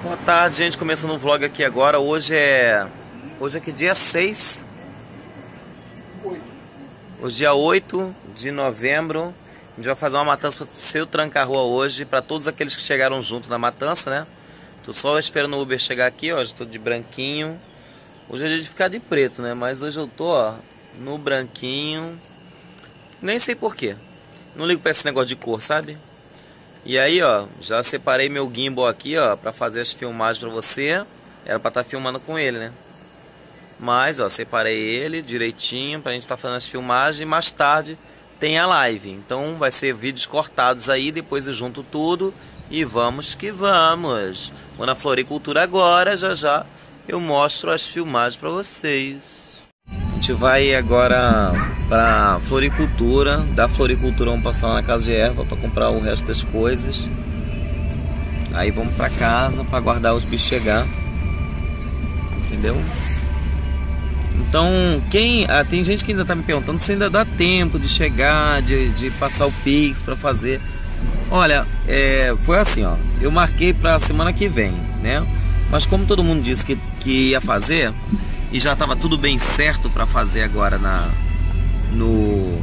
Boa tarde, gente. Começando o vlog aqui agora. Hoje é. Hoje é que dia 6? Hoje dia 8 de novembro. A gente vai fazer uma matança para seu tranca-rua hoje. Para todos aqueles que chegaram junto na matança, né? Tô só esperando o Uber chegar aqui, ó. Já tô de branquinho. Hoje é dia de ficar de preto, né? Mas hoje eu tô, ó, no branquinho. Nem sei porquê. Não ligo pra esse negócio de cor, sabe? E aí, ó, já separei meu gimbal aqui, ó, pra fazer as filmagens pra você. Era pra estar tá filmando com ele, né? Mas, ó, separei ele direitinho pra gente estar tá fazendo as filmagens. E mais tarde tem a live. Então vai ser vídeos cortados aí, depois eu junto tudo. E vamos que vamos. Vou na floricultura agora, já já eu mostro as filmagens pra vocês gente vai agora para floricultura. Da floricultura vamos passar na casa de erva para comprar o resto das coisas. Aí vamos para casa para guardar os bichos chegar. Entendeu? Então, quem ah, tem gente que ainda tá me perguntando se ainda dá tempo de chegar, de, de passar o Pix para fazer. Olha, é, foi assim, ó. Eu marquei para semana que vem, né? Mas como todo mundo disse que, que ia fazer, e já estava tudo bem certo para fazer agora na no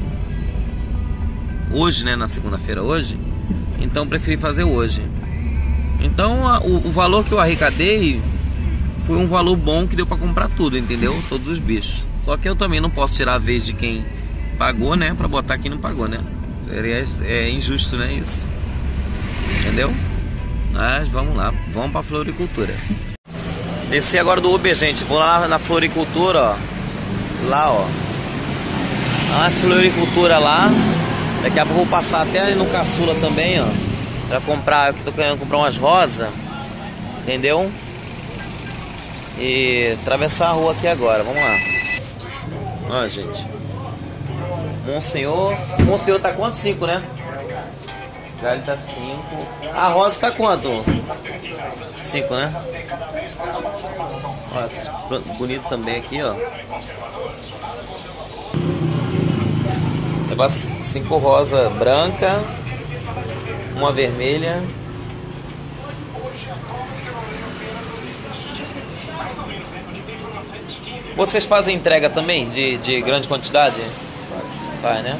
hoje, né, na segunda-feira hoje. Então preferi fazer hoje. Então a, o, o, valor que eu arrecadei foi um valor bom que deu para comprar tudo, entendeu? Todos os bichos. Só que eu também não posso tirar a vez de quem pagou, né, para botar quem não pagou, né? Seria é injusto, né, isso. Entendeu? Mas vamos lá, vamos para floricultura. Desci agora do Uber, gente. Vou lá na floricultura, ó. Lá, ó. A floricultura lá. Daqui a pouco vou passar até ali no caçula também, ó. Pra comprar, eu tô querendo comprar umas rosas. Entendeu? E atravessar a rua aqui agora. Vamos lá. Ó, gente. Monsenhor. Monsenhor tá quanto? Cinco, né? Galho tá 5. A rosa tá quanto? 5, né? Ó, bonito também aqui, ó. Leva 5 rosa branca, uma vermelha. Vocês fazem entrega também de, de grande quantidade? Vai, né?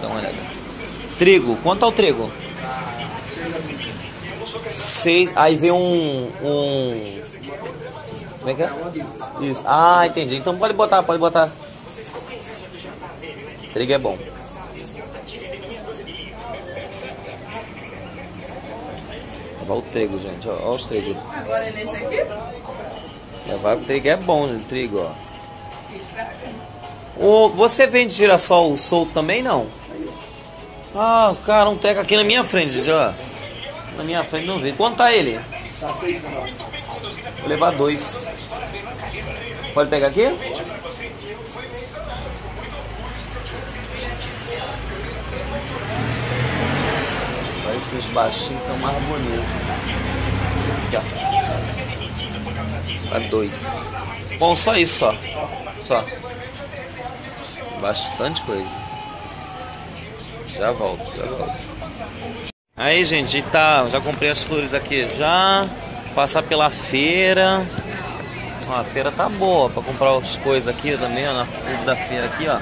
Dá uma olhada. Trigo, quanto é o trigo? Seis. Aí vem um. um... Como é que é? Isso. Ah, entendi. Então pode botar, pode botar. Trigo é bom. Olha o trigo, gente. Olha os trigos. Agora é nesse aqui? Levar o trigo é bom, o trigo, ó. O, você vende girassol solto também, não? Ah, cara, um teco aqui na minha frente, ó. Na minha frente não vê. Quanto tá ele? Vou levar dois. Pode pegar aqui? Olha esses baixinhos tão mais bonitos. Aqui, ó. Vai dois. Bom, só isso, só. Só. Bastante coisa. Já volto, já volto. Aí, gente, tá. Já comprei as flores aqui já. Passar pela feira. Ó, a feira tá boa pra comprar as coisas aqui também, ó. Na da feira aqui, ó.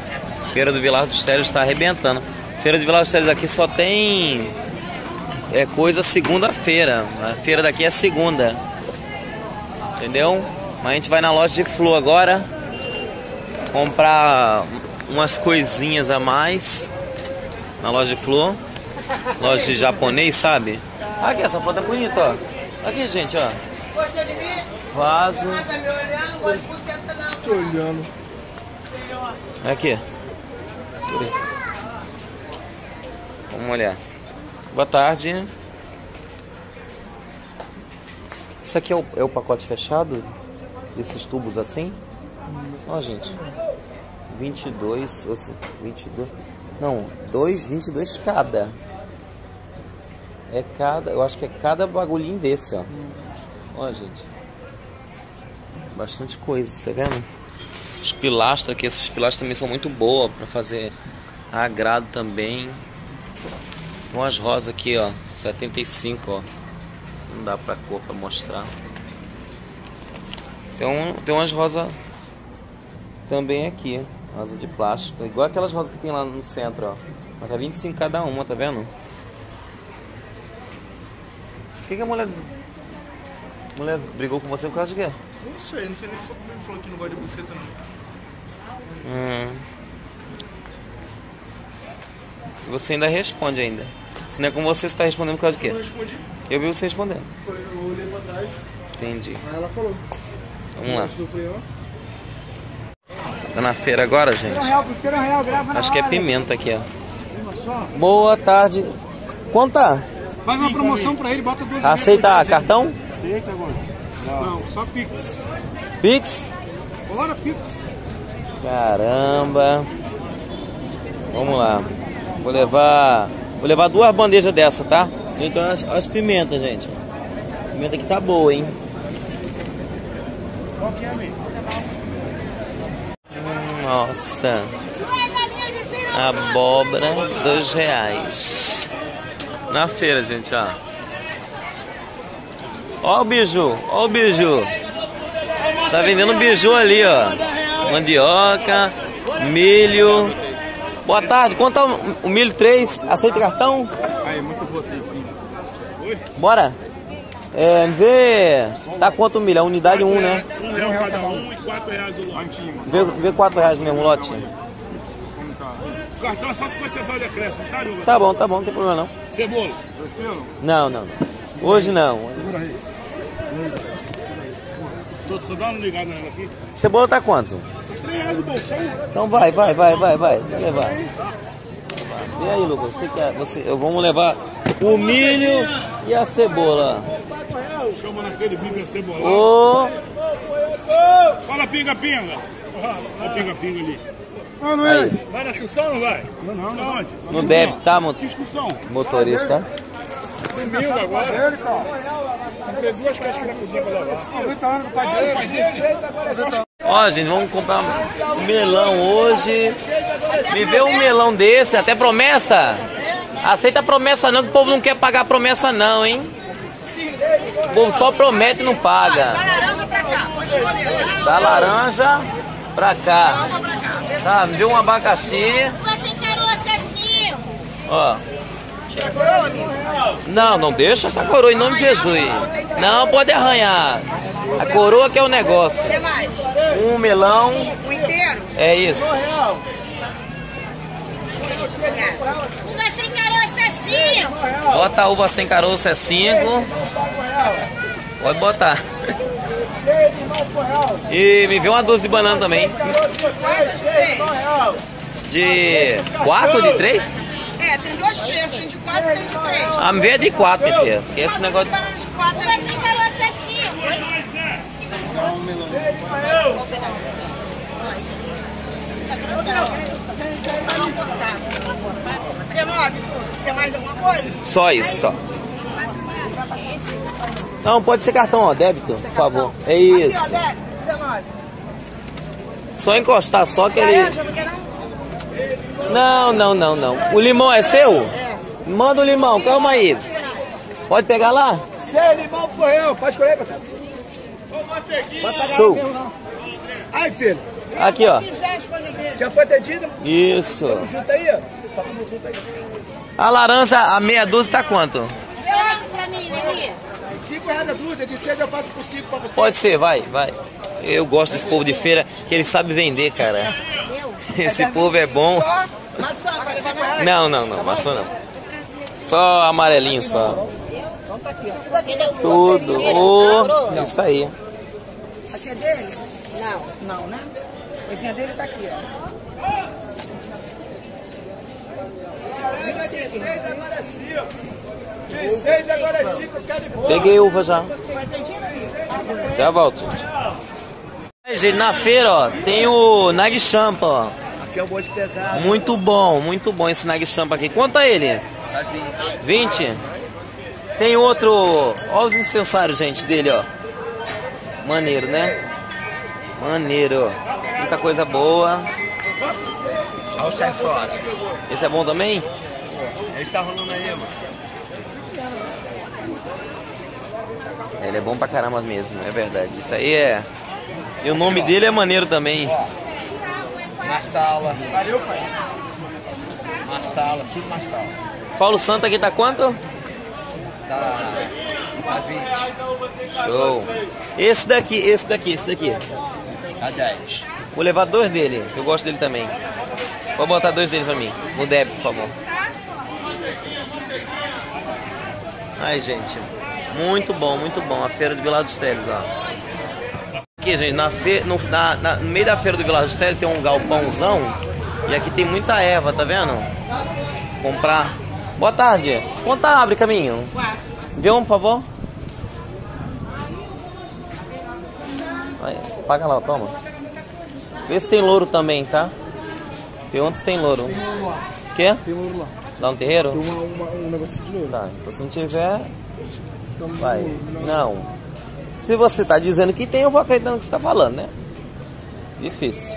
Feira do Vilar dos Teles tá arrebentando. Feira do Vilar dos Teles aqui só tem é coisa segunda-feira. A feira daqui é segunda. Entendeu? Mas a gente vai na loja de flor agora comprar umas coisinhas a mais na loja de flor. Loja de japonês, sabe? Aqui, essa foto é bonita, ó. Aqui, gente, ó. Vaso. Tô olhando. Aqui. Vamos olhar. Boa tarde. Isso aqui é o, é o pacote fechado? Desses tubos assim? Ó, gente. 22, ou seja, 22. Não, 2, 22 cada. É cada, eu acho que é cada bagulhinho desse, ó. Olha, gente. Bastante coisa, tá vendo? Os pilastros aqui, esses pilastros também são muito boas para fazer agrado também. Com as rosas aqui, ó. 75, ó. Não dá pra cor pra mostrar. Tem, um, tem umas rosas também aqui. Rosa de plástico. Igual aquelas rosas que tem lá no centro, ó. Mas tá 25 cada uma, tá vendo? Por que, que a mulher. A mulher brigou com você por causa de quê? Não sei, não sei nem se ele falou que não gosta de buceta não. Hum. Você ainda responde ainda. Se não é com você, você tá respondendo por causa de quê? Eu respondi, Eu vi você respondendo. foi, eu olhei pra trás, Entendi. aí ela falou. Vamos lá. Tá na feira agora, gente? Acho que é pimenta aqui, ó. Boa tarde. Quanto tá? Faz uma promoção pra ele, bota duas Aceita cartão? Aceita agora. Não, só Pix. Pix? Bora, Pix. Caramba. Vamos lá. Vou levar. Vou levar duas bandejas dessa, tá? Então as, as pimentas, gente. Pimenta aqui tá boa, hein? Qual que é, amigo? Nossa. Abóbora, dois reais. Na feira, gente, ó. Ó o biju, ó o biju. Tá vendendo biju ali, ó. Mandioca, milho. Boa tarde, quanto é o- milho 3? Aceita cartão? Aí, muito. Bora. É, vê. Tá quanto o milho? A unidade 1, um, né? Um real cada um e quatro reais o lote. Vê, vê 4 reais mesmo, lote. O cartão é só 50 centavos de acréscimo, tá, Lucas? Tá bom, tá bom, não tem problema não. Cebola. Não, não, não. Hoje não. Tô só dando ligado nela aqui. Cebola tá quanto? 3 reais o bolsão. Então vai, vai, vai, vai, vai. Vai levar. E aí, Lucas, você quer. Você, vamos levar o milho e a cebola. Chama naquele bife cebolado. Ô, Fala pinga-pinga. Olha o pinga-pinga ali. aí, Vai na excursão ou não vai? Não, não. não. Onde? no débito, tá, mo- Que excursão? motorista? Domingo agora. Duas caixas cozinha pra lavar. Ó, gente, vamos comprar um melão hoje. Me vê um melão desse, até promessa. Aceita promessa não, que o povo não quer pagar promessa não, hein? O povo só promete e não paga. Da laranja pra cá. Tá, me vê um abacaxi. Você encarou acessível. Ó. Não, não deixa essa coroa em nome de Jesus. Não pode arranhar. A coroa que é o negócio. Um melão, O inteiro? é isso. Uva sem caroço acessível. Bota a uva sem caroço é 5. Pode botar. E me vê uma doce de banana também. De 4 de 3? É, tem dois preços, tem de quatro e tem de três. Ah, me vê de 4, minha filha. Porque esse negócio. de- Banana de quatro. Uva sem caroço acessível. Dezenove. Quer mais alguma coisa? Só isso, só. Não, pode ser cartão, ó. Débito, por favor. É Aqui, ó, isso. 10, 19. Só encostar, só que ele. Não não? Não, não. O limão é seu? É. Manda o limão, calma aí. Pode pegar lá? Sei, limão pro real, pode escolher, patrão. Show. Ai, filho, Aqui, ó. já foi atendido? Isso. Aí, ó. Tamo junto aí. A laranja, a meia dúzia tá quanto? 5 reais a dúvida, de 6 eu faço por 5 pra você. Pode ser, vai, vai. Eu gosto desse povo de feira, que ele sabe vender, cara. Esse é povo é bom. Só maçã, é? Não, não, não, maçã não. Só amarelinho só. Tudo. Oh, isso aí. Aqui é dele? Não. Não, né? Coisinha dele tá aqui, ó. Aparecia. É Peguei uva já. Já volto, gente. Na feira, ó, tem o Nag Champa, ó. Aqui é o bode pesado. Muito bom, muito bom esse Nag Champa aqui. Quanto é ele? Tá 20. 20? Tem outro, ó os incensários, gente, dele, ó. Maneiro, né? Maneiro. Muita coisa boa. Olha o é fora. Esse é bom também? Ele está rolando aí, mano. Ele é bom pra caramba mesmo, é verdade. Isso aí é. E o nome dele é maneiro também. Massala. Valeu, pai. Massala, tudo massala. Paulo Santo aqui tá quanto? Tá, tá 20. Show. Esse daqui, esse daqui, esse daqui. Tá 10. Vou levar dois dele, eu gosto dele também. Vou botar dois dele pra mim. No débito, por favor. Ai, gente. Muito bom, muito bom. A feira de Vila dos Teles, ó. Aqui, gente, na fe... no, na, na- no meio da feira do Vila dos Teles tem um galpãozão. E aqui tem muita erva, tá vendo? Comprar. Boa tarde. Quanto abre, caminho? Vê um, por favor. Aí, paga lá, toma. Vê se tem louro também, tá? Pergunta se tem louro. Quê? Tem um lá. Lá no terreiro? Tem uma, uma- um negócio de louro. Tá, então se não tiver, vai. Não. Se você tá dizendo que tem, eu vou acreditar no que você tá falando, né? Difícil.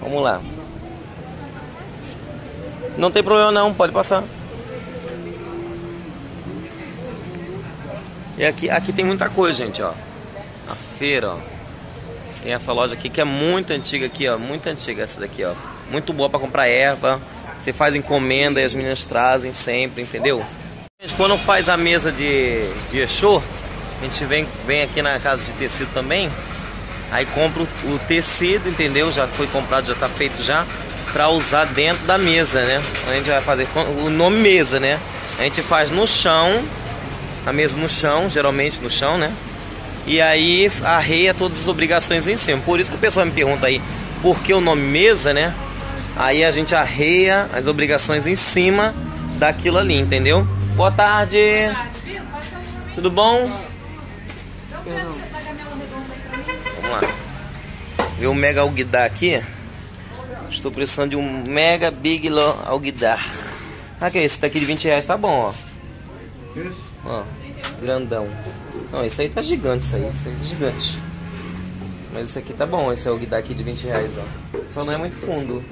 Vamos lá. Não tem problema não, pode passar. E aqui, aqui tem muita coisa, gente, ó. A feira, ó. Tem essa loja aqui que é muito antiga aqui, ó. Muito antiga essa daqui, ó. Muito boa pra comprar erva. Você faz encomenda e as meninas trazem sempre, entendeu? Quando faz a mesa de, de Exu, a gente vem, vem aqui na casa de tecido também. Aí compra o, tecido, entendeu? Já foi comprado, já tá feito já. Pra usar dentro da mesa, né? A gente vai fazer o nome mesa, né? A gente faz no chão, a mesa no chão, geralmente no chão, né? E aí arreia todas as obrigações em cima. Por isso que o pessoal me pergunta aí por que o nome mesa, né? Aí a gente arreia as obrigações em cima daquilo ali, entendeu? Boa tarde. Tudo bom? Vamos lá. Ver o Mega Alguidar aqui. Estou precisando de um Mega Big Alguidar. Ah, que é esse daqui de 20 reais tá bom, ó. Isso. Ó, grandão. Não, esse aí tá gigante, isso aí. Esse aí tá gigante. Mas esse aqui tá bom, esse é o Guidar aqui de 20 reais, ó. Só não é muito fundo.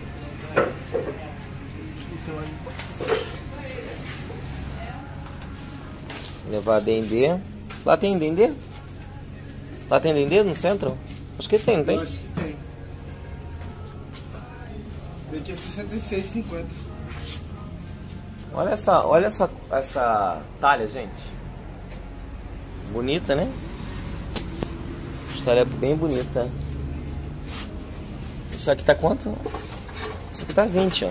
Levar a Dendê. Lá tem Dendê? Lá tem Dendê no centro? Acho que tem, não tem? Eu acho que tem. Daqui é 66,50. Olha essa, olha essa, essa talha, gente. Bonita, né? História bem bonita. Isso aqui tá quanto? Isso aqui tá 20, ó.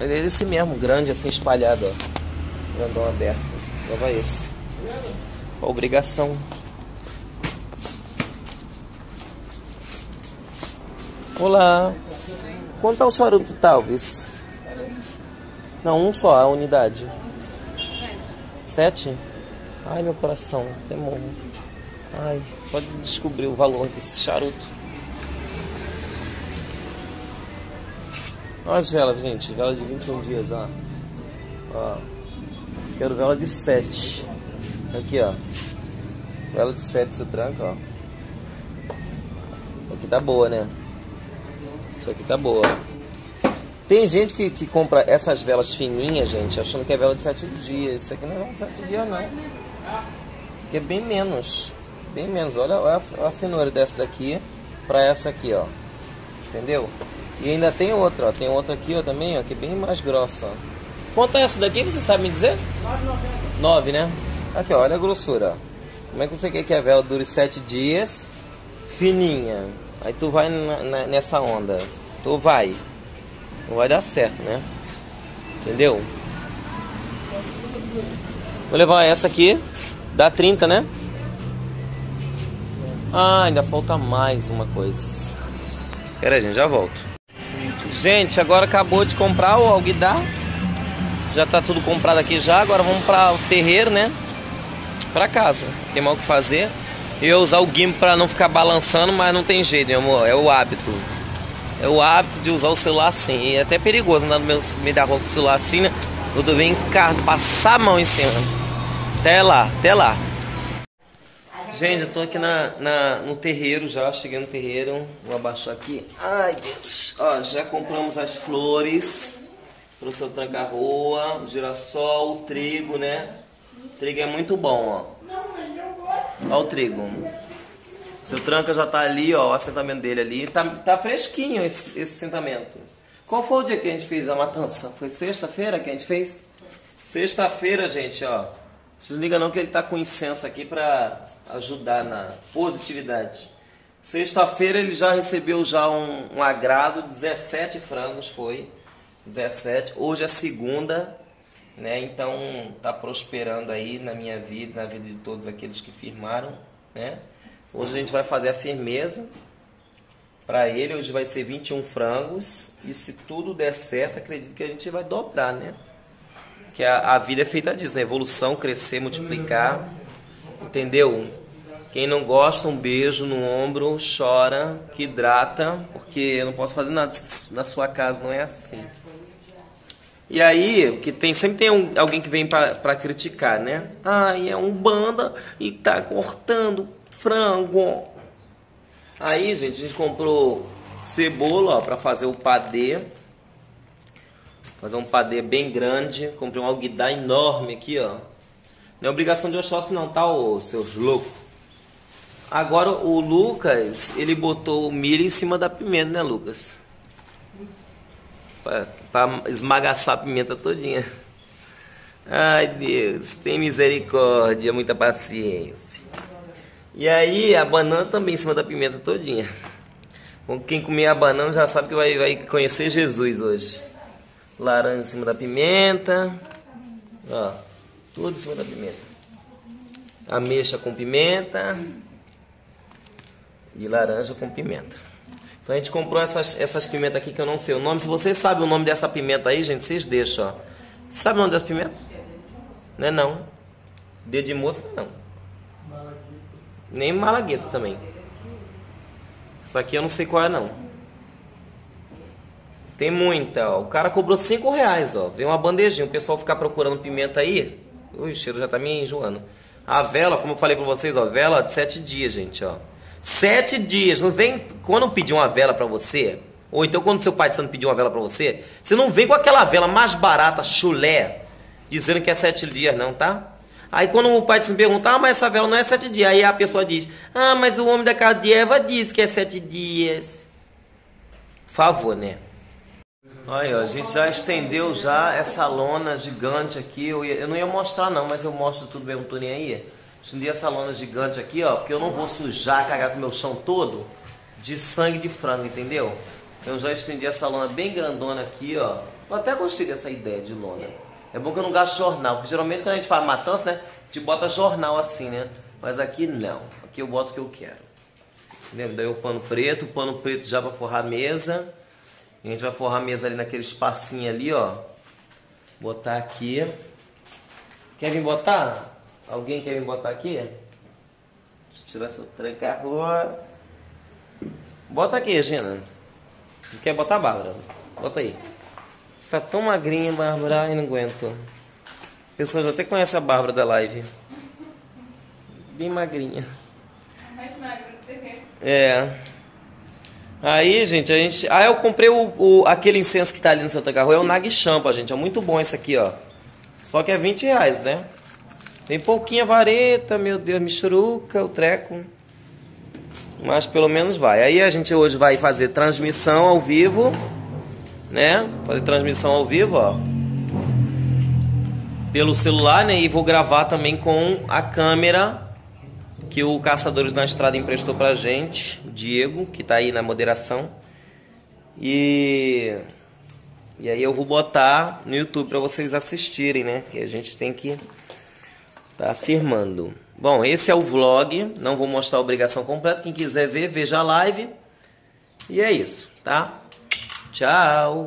É esse mesmo, grande assim, espalhado, ó. Grandão aberto. Leva esse. Obrigação? Olá. Quanto tá o charuto, Talvez? Não, um só, a unidade. Sete? Ai, meu coração, morro. Ai, pode descobrir o valor desse charuto. Olha as velas, gente. Vela de 21 dias, ó. Ó. Quero vela de 7. Aqui, ó. Vela de 7 se tranca, ó. Aqui tá boa, né? Isso aqui tá boa. Tem gente que, que compra essas velas fininhas, gente, achando que é vela de 7 dias. Isso aqui não é vela de 7 dias, não. Aqui é bem menos. Bem menos. Olha, olha a- finura dessa daqui pra essa aqui, ó. Entendeu? E ainda tem outra, ó. Tem outra aqui, ó, também, ó, que é bem mais grossa. ó. Quanto é essa daqui, você sabe me dizer? 9, né? Aqui, olha a grossura. Como é que você quer que a vela dure 7 dias? Fininha. Aí tu vai na- na- nessa onda. Tu vai. Não vai dar certo, né? Entendeu? Vou levar essa aqui. Dá 30, né? Ah, ainda falta mais uma coisa. Pera aí, gente, já volto. Gente, agora acabou de comprar o alguidar. Já tá tudo comprado aqui já. Agora vamos para o terreiro, né? Pra casa. Tem mal o que fazer. Eu usar o gimbal pra não ficar balançando, mas não tem jeito, meu amor. É o hábito. É o hábito de usar o celular assim. E é até perigoso andar no meu, meio da rua com o celular assim, né? Quando vem carro, passar a mão em cima. Até lá, até lá. Gente, eu tô aqui na, na- no terreiro já, cheguei no terreiro. Vou abaixar aqui. Ai, Deus. Ó, já compramos as flores pro seu tranca-rua, girassol, trigo, né? O trigo é muito bom, ó. Ó o trigo. Seu tranca já tá ali, ó, o assentamento dele ali. Tá, tá fresquinho esse, esse assentamento. Qual foi o dia que a gente fez a matança? Foi sexta-feira que a gente fez? Sexta-feira, gente, ó. Não liga não que ele tá com incenso aqui para ajudar na positividade. Sexta-feira ele já recebeu já um, um agrado, 17 frangos foi. 17. Hoje é segunda, né? Então tá prosperando aí na minha vida, na vida de todos aqueles que firmaram, né? Hoje a gente vai fazer a firmeza para ele. Hoje vai ser 21 frangos e se tudo der certo, acredito que a gente vai dobrar, né? Que a, a vida é feita disso, né? Evolução, crescer, multiplicar, entendeu? Quem não gosta, um beijo no ombro, chora, que hidrata, porque eu não posso fazer nada na sua casa, não é assim. E aí, que tem, sempre tem um, alguém que vem para criticar, né? Ah, é um banda e tá cortando frango. Aí, gente, a gente comprou cebola, ó, para fazer o padê. Fazer um padê bem grande. Comprei um alguidar enorme aqui, ó. Não é obrigação de Oxóssi não, tá, ô, seus loucos? Agora o Lucas, ele botou o milho em cima da pimenta, né, Lucas? Para esmagaçar a pimenta todinha. Ai Deus, tem misericórdia, muita paciência. E aí a banana também em cima da pimenta todinha. Quem comer a banana já sabe que vai, vai conhecer Jesus hoje. Laranja em cima da pimenta. Ó, tudo em cima da pimenta. Ameixa com pimenta. E laranja com pimenta. Então a gente comprou essas, essas pimentas aqui que eu não sei o nome. Se vocês sabem o nome dessa pimenta aí, gente, vocês deixam, ó. Sabe o nome dessa pimenta? Não é não. Dedo de moça não. Nem malagueta também. Essa aqui eu não sei qual é não. Tem muita, ó. O cara cobrou 5 reais, ó. Veio uma bandejinha. O pessoal ficar procurando pimenta aí. Ui, o cheiro já tá me enjoando. A vela, como eu falei pra vocês, ó. Vela de 7 dias, gente, ó. Sete dias. Não vem. Quando pedir uma vela para você, ou então quando seu pai de santo pedir uma vela para você, você não vem com aquela vela mais barata, chulé, dizendo que é sete dias, não, tá? Aí quando o pai de santo pergunta, ah, mas essa vela não é sete dias. Aí a pessoa diz, ah, mas o homem da casa de Eva diz que é sete dias. Favor, né? Olha, a gente já estendeu já essa lona gigante aqui. Eu, ia, eu não ia mostrar não, mas eu mostro tudo bem, não tô nem aí. Estendi essa lona gigante aqui, ó, porque eu não vou sujar, cagar com o meu chão todo de sangue de frango, entendeu? Eu já estendi essa lona bem grandona aqui, ó. Eu até gostei dessa ideia de lona. É bom que eu não gasto jornal, porque geralmente quando a gente faz matança, né, a gente bota jornal assim, né? Mas aqui não. Aqui eu boto o que eu quero. Entendeu? Daí o pano preto, o pano preto já para forrar a mesa. a gente vai forrar a mesa ali naquele espacinho ali, ó. Botar aqui. Quer vir botar? Alguém quer me botar aqui? Deixa eu tirar seu tranca-rua. Bota aqui, Gina. Quer botar a Bárbara? Bota aí. Você tá tão magrinha, Bárbara. Ai, não aguento. Pessoas até conhecem a Bárbara da live. Bem magrinha. Mais magra É. Aí, gente, a gente. Ah, eu comprei o, o, aquele incenso que tá ali no seu carro. É o Nag Champa, gente. É muito bom esse aqui, ó. Só que é 20 reais, né? Tem pouquinha vareta, meu Deus, michuruca, o treco. Mas pelo menos vai. Aí a gente hoje vai fazer transmissão ao vivo, né? Fazer transmissão ao vivo, ó. Pelo celular, né? E vou gravar também com a câmera que o Caçadores da Estrada emprestou pra gente, o Diego, que tá aí na moderação. E e aí eu vou botar no YouTube para vocês assistirem, né? Que a gente tem que Tá afirmando. Bom, esse é o vlog. Não vou mostrar a obrigação completa. Quem quiser ver, veja a live. E é isso, tá? Tchau.